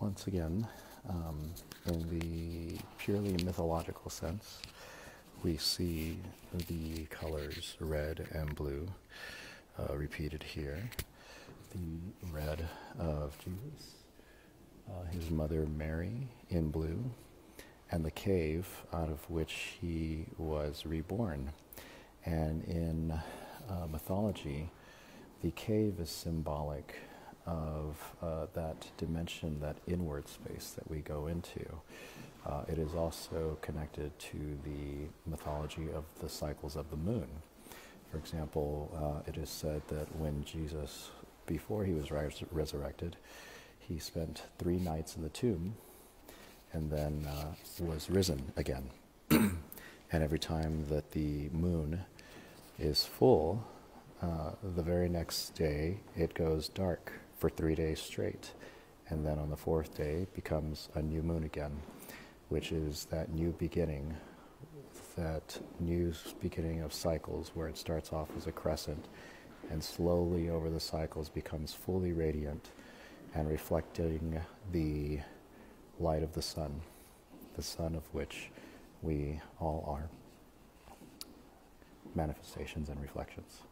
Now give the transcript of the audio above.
once again, um, in the purely mythological sense, we see the colors red and blue uh, repeated here. The red of Jesus, uh, his mother Mary in blue, and the cave out of which he was reborn. And in uh, mythology, the cave is symbolic of uh, that dimension, that inward space that we go into. Uh, it is also connected to the mythology of the cycles of the moon. For example, uh, it is said that when Jesus, before he was res- resurrected, he spent three nights in the tomb and then uh, was risen again. and every time that the moon is full, uh, the very next day it goes dark for three days straight. And then on the fourth day becomes a new moon again, which is that new beginning, that new beginning of cycles where it starts off as a crescent and slowly over the cycles becomes fully radiant and reflecting the light of the sun, the sun of which we all are manifestations and reflections.